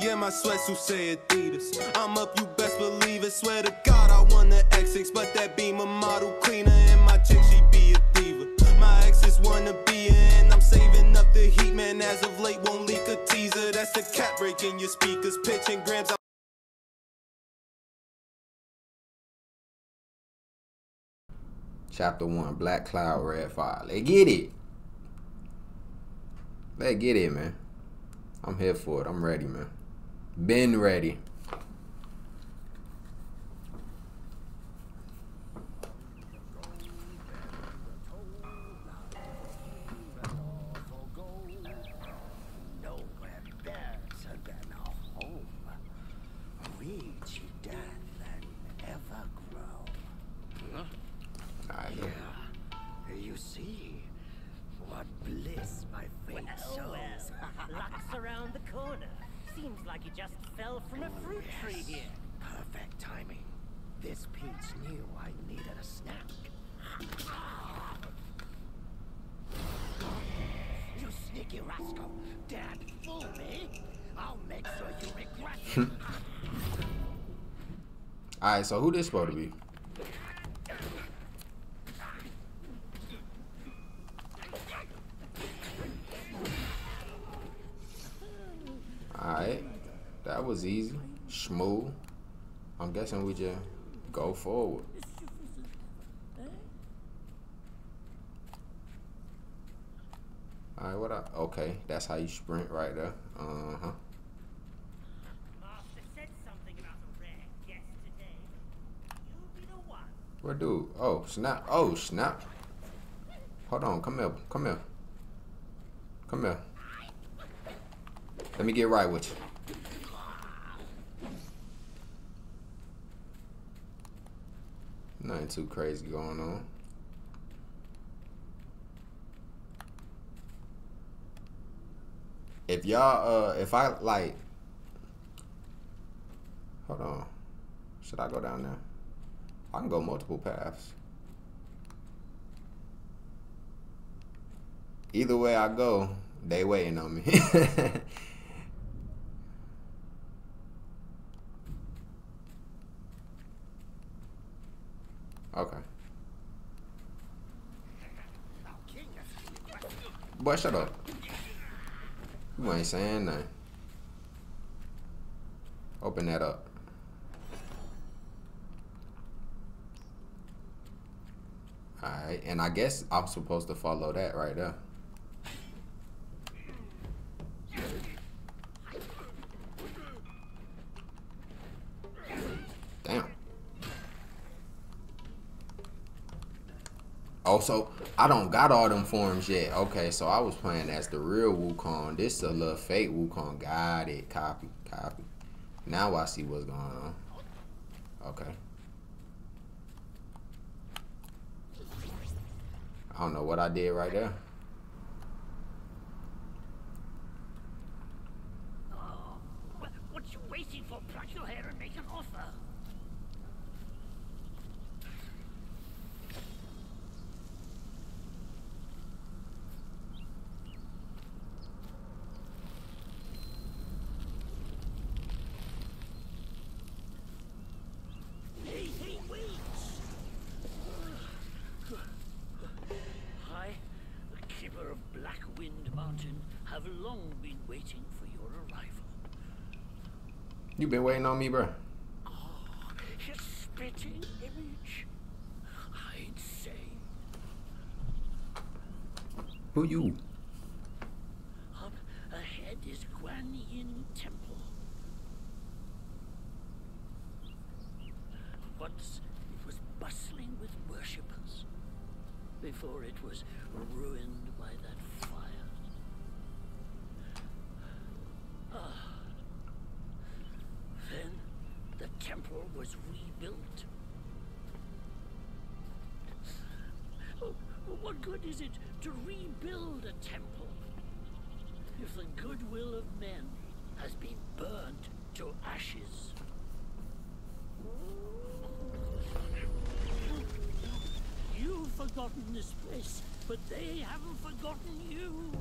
Yeah, my sweatsuit say Adidas. I'm up, you best believe it. Swear to God, I won the X6, but that beam a model cleaner, and my chick she be a diva. My exes wanna be and I'm saving up the heat, man. As of late, won't leak a teaser. That's the cat breaking your speakers, pitching grams. Chapter 1 Black Cloud, Red Fire. Let's get it. Let's get it, man. I'm here for it. I'm ready, man. Been ready. Like you just fell from a fruit tree here. Perfect timing. This Peach knew I needed a snack. You sneaky rascal! Dad, fool me! I'll make sure you regret it. Alright, so who this supposed to be? Guessing we just go forward. Alright, what up? Okay, that's how you sprint right there. Uh-huh. Master said something about a rare guest today. You'll be the one. Where dude? Oh, snap. Oh, snap. Hold on. Come here. Come here. Come here. Let me get right with you. Nothing too crazy going on. If y'all, uh, if I like, hold on. Should I go down there? I can go multiple paths. Either way I go, they waiting on me. okay. Boy, shut up. You ain't saying nothing. Open that up. Alright, and I guess I'm supposed to follow that right there. Oh, also, I don't got all them forms yet. Okay, so I was playing as the real Wukong. This is a little fake Wukong. Got it. Copy. Copy. Now I see what's going on. Okay. I don't know what I did right there. Oh, what, what you waiting for? Pluck your hair and make an offer. Hey, hey, wait! I, the keeper of Blackwind Mountain, have long been waiting for your arrival. You been waiting on me, bro. Oh, his spitting image. I'd say Who you? up ahead is Guan Yin Temple. Once it was bustling with worshippers before it was ruined by that fire. Ah. Then the temple was rebuilt. Oh, what good is it to rebuild a temple if the goodwill of men has been burnt to ashes? You've forgotten this place, but they haven't forgotten you.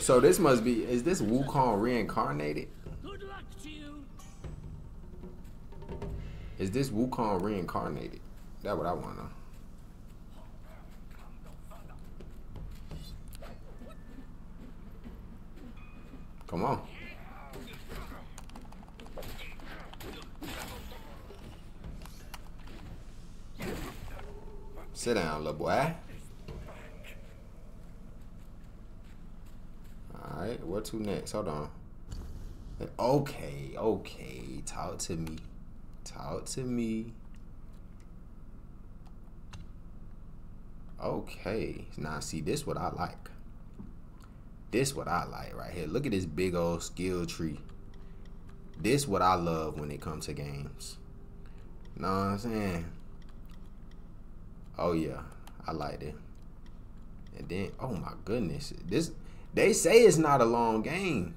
So this must be. Is this Wukong reincarnated? Is this Wukong reincarnated? That's what I want to know. Come on. Sit down, little boy. Alright, what to next? Hold on. Okay, okay. Talk to me. Talk to me. Okay. Now see this what I like. This what I like right here. Look at this big old skill tree. This what I love when it comes to games. Know what I'm saying? Oh yeah, I like it. And then, oh my goodness, this they say it's not a long game,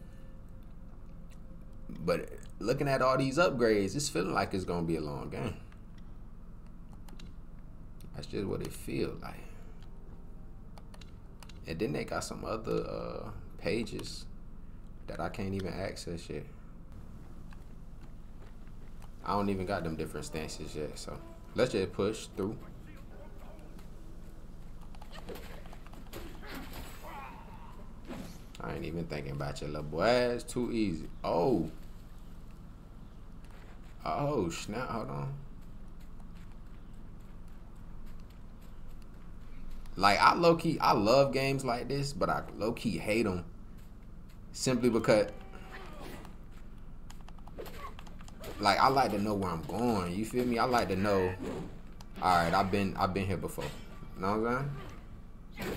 but looking at all these upgrades, it's feeling like it's gonna be a long game. That's just what it feels like. And then they got some other uh, pages that I can't even access yet. I don't even got them different stances yet, so let's just push through. I ain't even thinking about your little boy. It's too easy. Oh. Oh, snap. Hold on. Like, I low key, I love games like this, but I low key hate them simply because, like, I like to know where I'm going. You feel me? I like to know. All right, I've been, I've been here before. Know what I'm saying?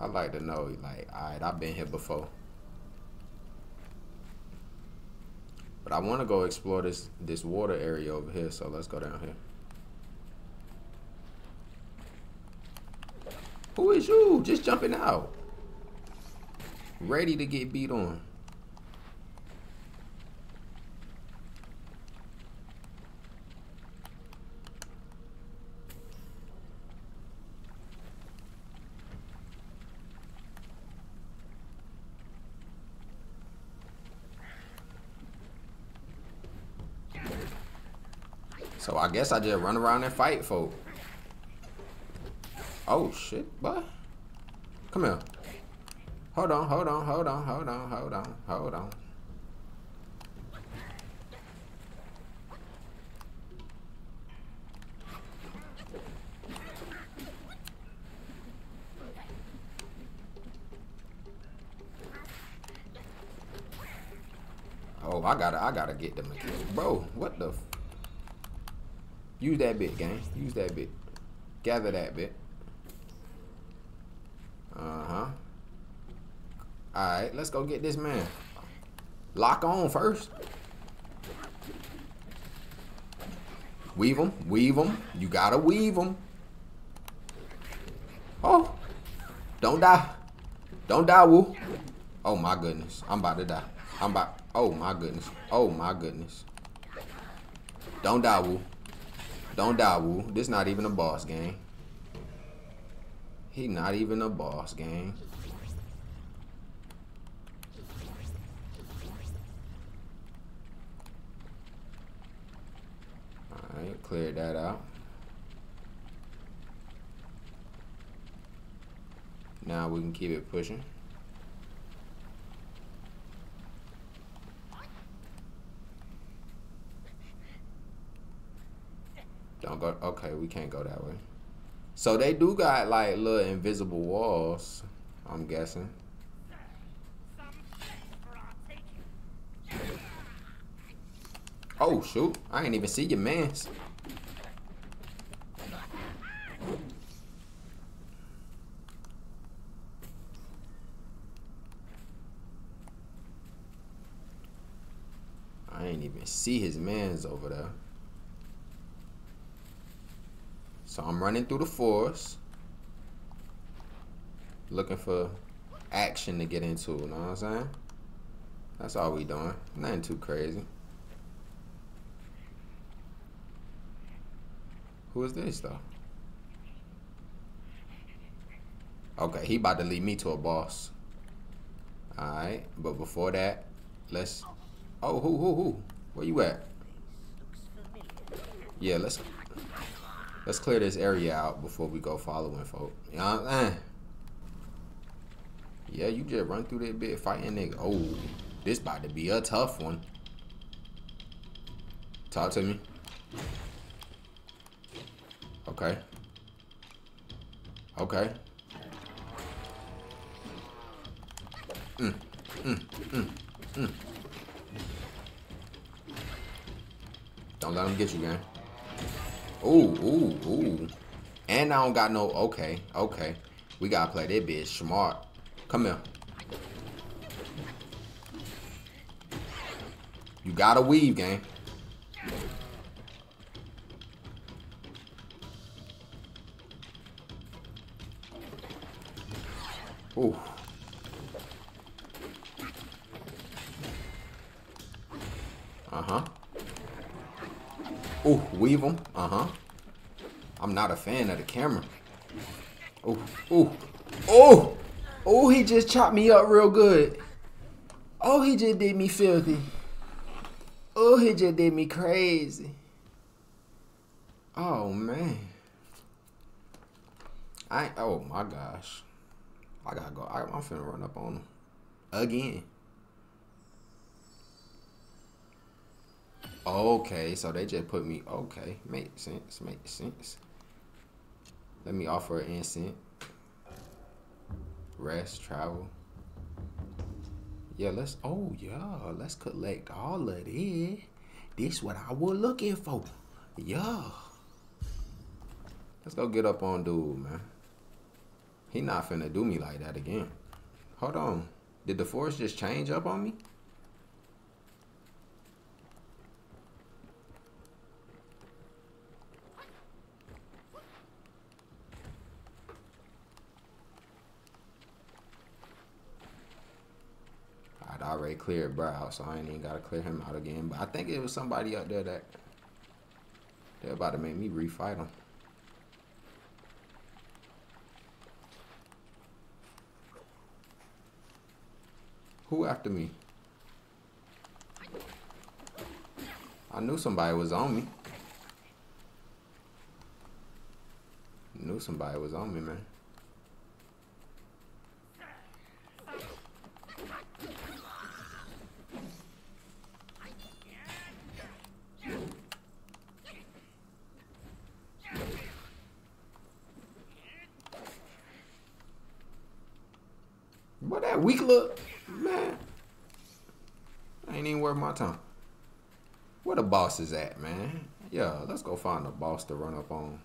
I like to know, like, all right, I've been here before. But I want to go explore this this water area over here, so let's go down here. Who is you? Just jumping out. Ready to get beat on. So I guess I just run around and fight folk. Oh shit, boy. Come here. Hold on, hold on, hold on, hold on, hold on, hold on. Oh, I gotta, I gotta get them. Bro, what the? Use that bit, gang. Use that bit. Gather that bit. Uh-huh. Alright, let's go get this man. Lock on first. Weave him. Weave him. You gotta weave him. Oh. Don't die. Don't die, Woo. Oh, my goodness. I'm about to die. I'm about... Oh, my goodness. Oh, my goodness. Don't die, Woo. Don't die, Woo. This not even a boss game. He not even a boss game. Alright, clear that out. Now we can keep it pushing. Don't go. Okay, we can't go that way. So they do got like little invisible walls. I'm guessing. Oh shoot! I ain't even see your man's. I ain't even see his man's over there. So I'm running through the forest. Looking for action to get into, you know what I'm saying? That's all we doing. Nothing too crazy. Who is this though? Okay, he about to lead me to a boss. Alright, but before that, let's... Oh, who, who, who? Where you at? Yeah, let's... Let's clear this area out before we go following folk. You know what I'm? Yeah, you just run through that bit fighting nigga. Oh, this about to be a tough one. Talk to me. Okay. Okay. Mm, mm, mm, mm. Don't let him get you, gang. Ooh, ooh, ooh. And I don't got no... Okay, okay. We gotta play that bitch smart. Come here. You gotta weave, gang. Ooh. Uh-huh. Ooh, weave them. Uh-huh. I'm not a fan of the camera. Oh, oh, oh! Oh, he just chopped me up real good. Oh, he just did me filthy. Oh, he just did me crazy. Oh, man. I, oh my gosh. I gotta go. I, I'm finna run up on him. Again. Okay, so they just put me, okay. Makes sense, makes sense. Let me offer an instant. Rest, travel. Yeah, let's, oh yeah, let's collect all of this. This what I was looking for. Yeah. Let's go get up on dude, man. He not finna do me like that again. Hold on. Did the force just change up on me? I'd already cleared Bro out, so I ain't even gotta clear him out again. But I think it was somebody up there that they're about to make me refight him. Who after me? I knew somebody was on me. Knew somebody was on me, man. What that weak look, man. Ain't even worth my time. Where the boss is at, man? Yeah, let's go find a boss to run up on.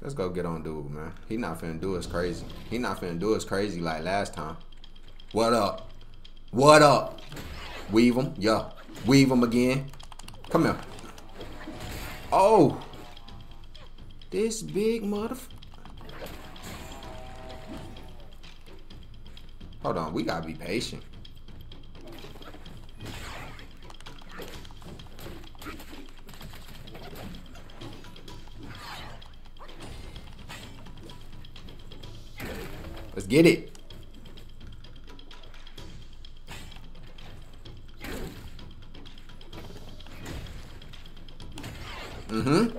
Let's go get on dude, man. He not finna do us crazy. He not finna do us crazy like last time. What up? What up? Weave him. Yeah. Weave him again. Come here. Oh. This big motherfucker. Hold on. We gotta be patient. Let's get it. Mm-hmm.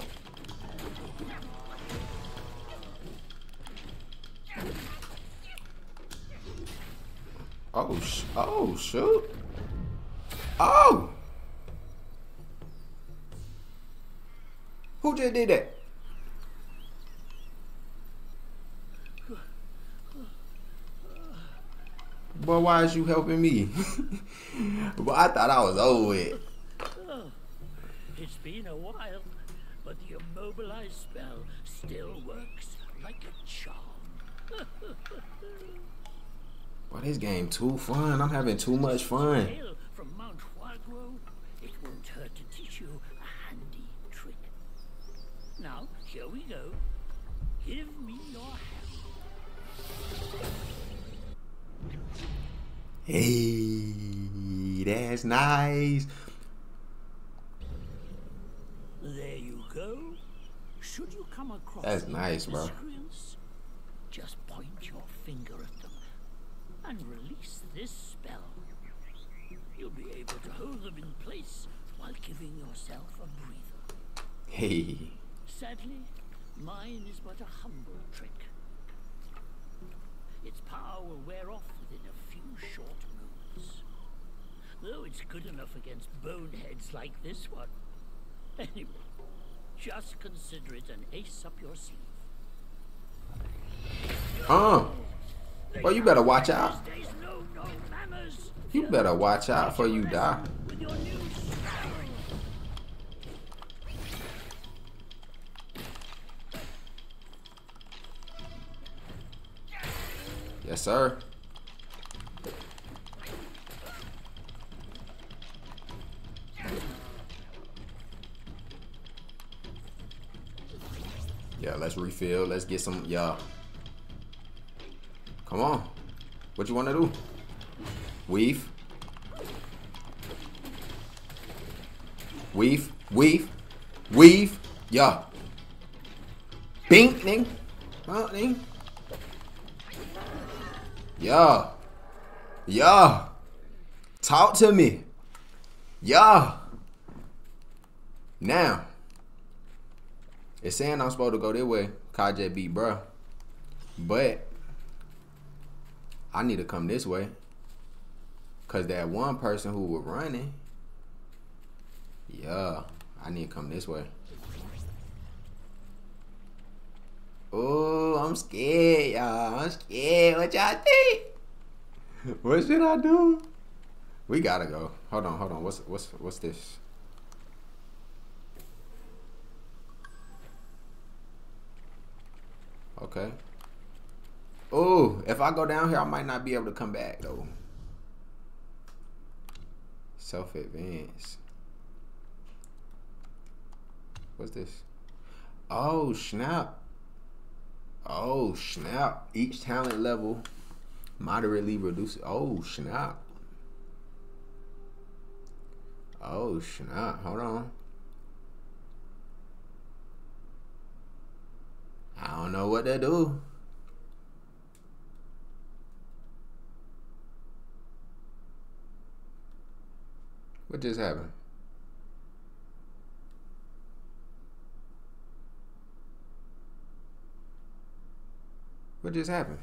Oh, sh oh, shoot. Oh! Who just did that? Boy, why is you helping me? but I thought I was over it. Oh, it's been a while, but the immobilized spell still works like a charm. Boy, this game too fun. I'm having too much fun. From Mount Huaguo. It won't hurt to teach you a handy trick. Now, here we go. Hey, that's nice. There you go. Should you come across That's nice, bro. Just point your finger at them and release this spell. You'll be able to hold them in place while giving yourself a breather. Hey. Sadly, mine is but a humble trick. Its power will wear off within a few short moves. Though it's good enough against boneheads like this one. Anyway, just consider it an ace up your sleeve. Uh. Well, you better watch out. These days know no manners. You better watch out before you die. With your new spell. Yes, sir. Refill. Let's get some. Yeah. Come on. What you want to do? Weave. Weave. Weave. Weave. Yeah. Bing. Ding. Oh, ding. Yeah. Yeah. Talk to me. Yeah. Now. It's saying I'm supposed to go this way. Kajay beat bruh. But I need to come this way. Cause that one person who was running. Yeah. I need to come this way. Oh, I'm scared, y'all. I'm scared. What y'all think? What should I do? We gotta go. Hold on, hold on. What's what's what's this? Okay. Oh, if I go down here, I might not be able to come back though. Self advance. What's this? Oh snap. Oh snap! Each talent level moderately reduces. Oh snap! Oh snap! Hold on. I don't know what to do. What just happened? What just happened?